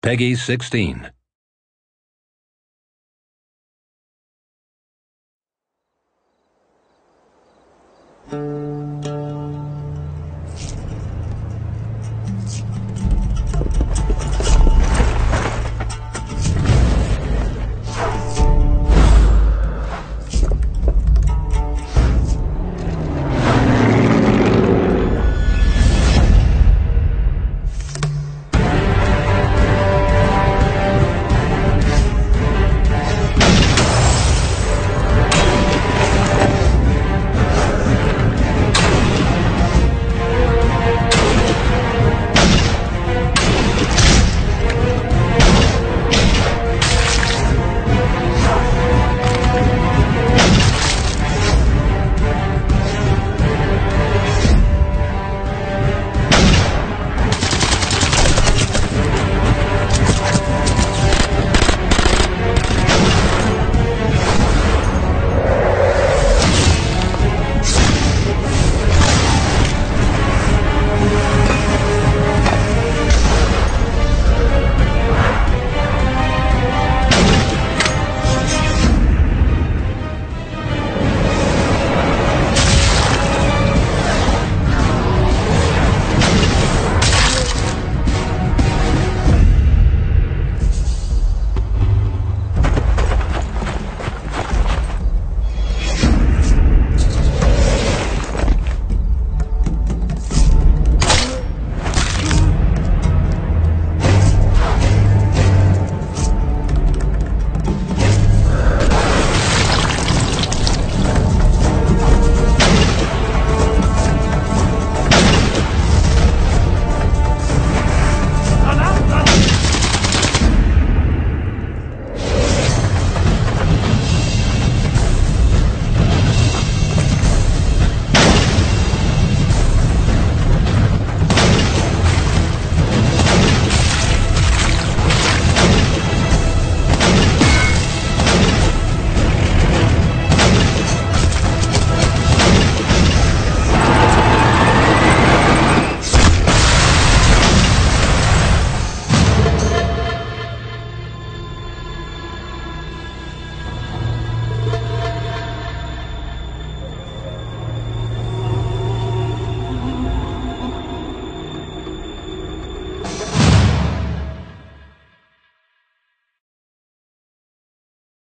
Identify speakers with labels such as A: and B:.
A: Peggy 16.